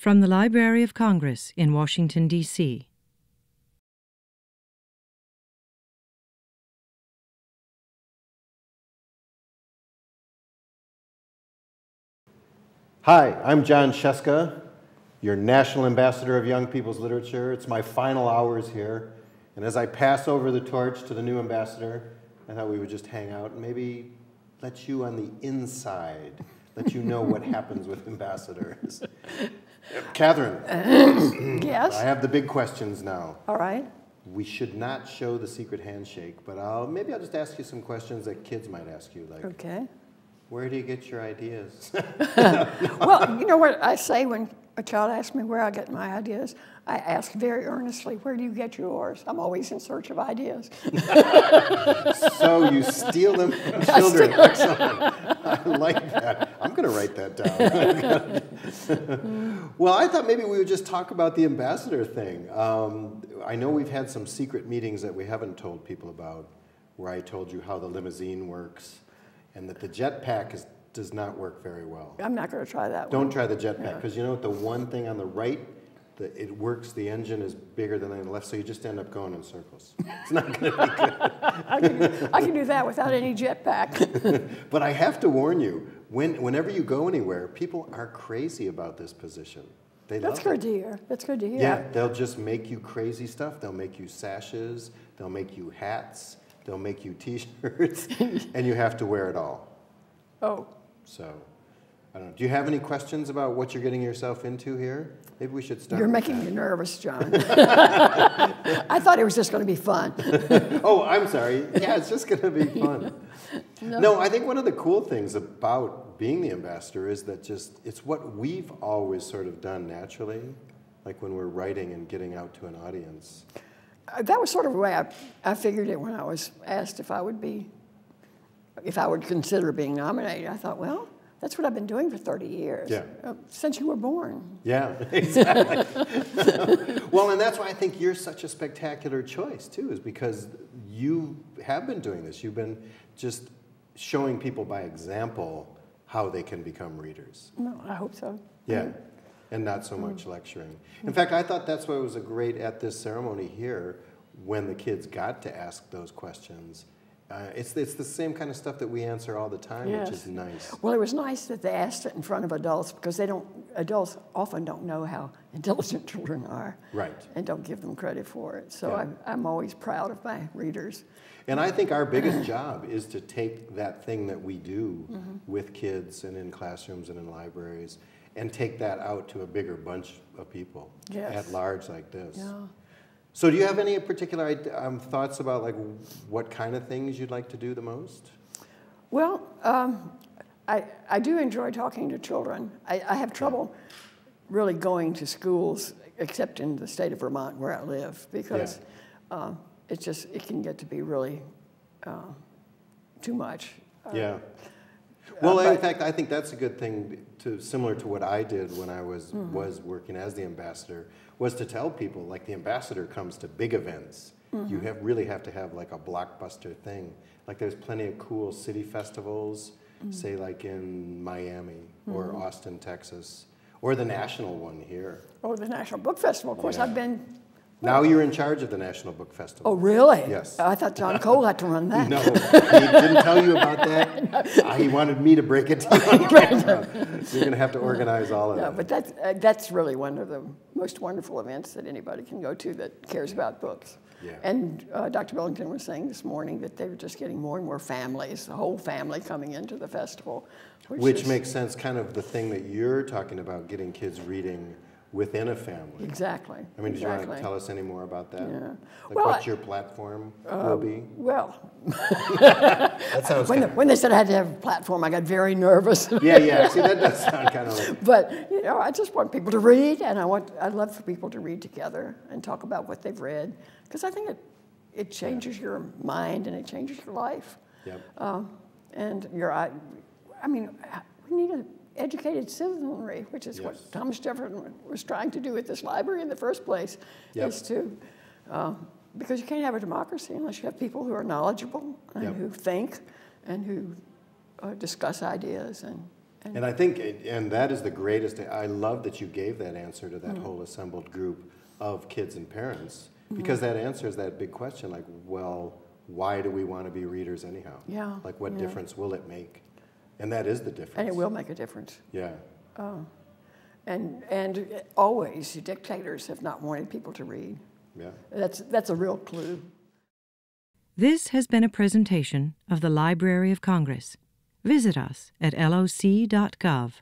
From the Library of Congress in Washington, D.C. Hi, I'm Jon Scieszka, your National Ambassador of Young People's Literature. It's my final hours here. And as I pass over the torch to the new ambassador, I thought we would just hang out and maybe let you on the inside, let you know what happens with ambassadors. Katherine, Yes, I have the big questions now. all right. We should not show the secret handshake, but I'll, maybe I'll just ask you some questions that kids might ask you, like, Okay. where do you get your ideas? Well, you know what I say when a child asks me where I get my ideas? I ask very earnestly, where do you get yours? I'm always in search of ideas. So you steal them from children. Excellent. I like that. I'm going to write that down. well, I thought maybe we would just talk about the ambassador thing. Um, I know we've had some secret meetings that we haven't told people about, where I told you how the limousine works and that the jetpack is, does not work very well. I'm not going to try that. Don't try the jetpack because you know what? The one thing on the right, the, it works. The engine is bigger than on the left, so you just end up going in circles. It's not going to be good. I can, I can do that without any jetpack. But I have to warn you, when, whenever you go anywhere, people are crazy about this position. They That's good it. to hear. That's good to hear. Yeah, they'll just make you crazy stuff. They'll make you sashes. They'll make you hats. They'll make you T-shirts, and you have to wear it all. Oh, So, I don't know. Do you have any questions about what you're getting yourself into here? Maybe we should start. you're with making that. me nervous, Jon. I thought it was just going to be fun. Oh, I'm sorry. Yeah, it's just going to be fun. no. I think one of the cool things about being the ambassador is that just it's what we've always sort of done naturally, like when we're writing and getting out to an audience. Uh, That was sort of the way I, I figured it when I was asked if I would be, if I would consider being nominated. I thought, well, that's what I've been doing for 30 years. Yeah. Uh, since you were born. Yeah, exactly. well, and that's why I think you're such a spectacular choice too, is because you have been doing this. You've been just showing people by example how they can become readers. No, I hope so. Yeah, mm. and not so much mm. lecturing. Mm. In fact, I thought that's why it was a great at this ceremony here when the kids got to ask those questions. Uh, it's, it's the same kind of stuff that we answer all the time, which is nice. Well, it was nice that they asked it in front of adults because they don't, adults often don't know how intelligent children are. Right. And don't give them credit for it. So Yeah. I'm, I'm always proud of my readers. And I think our biggest job is to take that thing that we do with kids and in classrooms and in libraries and take that out to a bigger bunch of people Yes. at large like this. Yeah. So do you have any particular um, thoughts about like what kind of things you'd like to do the most? Well, um, I, I do enjoy talking to children. I, I have trouble really going to schools, except in the state of Vermont where I live, because uh, it just it can get to be really uh, too much. Yeah. Well, in but- fact, I think that's a good thing to similar to what I did when I was mm-hmm. was working as the ambassador was to tell people like the ambassador comes to big events. You mm-hmm. have really have to have like a blockbuster thing. Like there's plenty of cool city festivals, mm-hmm. say like in Miami or Austin, Texas, or the national one here. Oh, the National Book Festival, of course, Yeah. I've been. Now you're in charge of the National Book Festival. Oh, really? Yes. I thought John Cole had to run that. No, he didn't tell you about that. Uh, He wanted me to break it to you. You're going to have to organize all of No, that. but that's, uh, that's really one of the most wonderful events that anybody can go to that cares about books. Yeah. And uh, Dr. Billington was saying this morning that they were just getting more and more families, the whole family coming into the festival. Which, Which is- makes sense, kind of the thing that you're talking about, getting kids reading within a family. Exactly. I mean, do you want to tell us any more about that? Yeah. Like Well, what your platform will be? Well, That sounds when, the, when they said I had to have a platform, I got very nervous. Yeah, yeah. See, that does sound kind of like. But you know, I just want people to read, and I want I'd love for people to read together and talk about what they've read, because I think it it changes your mind and it changes your life. Yep. Um, and your I, I mean, we need an educated citizenry, which is Yes. what Thomas Jefferson was trying to do with this library in the first place, Yep. is to. Uh, because you can't have a democracy unless you have people who are knowledgeable and Yep. who think and who uh, discuss ideas and And I think, and that is the greatest, I love that you gave that answer to that whole assembled group of kids and parents, because that answers that big question, like, well, why do we want to be readers anyhow? Yeah, Like, what yeah. difference will it make? And that is the difference. And it will make a difference. Yeah, oh. And, and always, dictators have not wanted people to read. yeah. That's, that's a real clue. This has been a presentation of the Library of Congress. Visit us at loc.gov.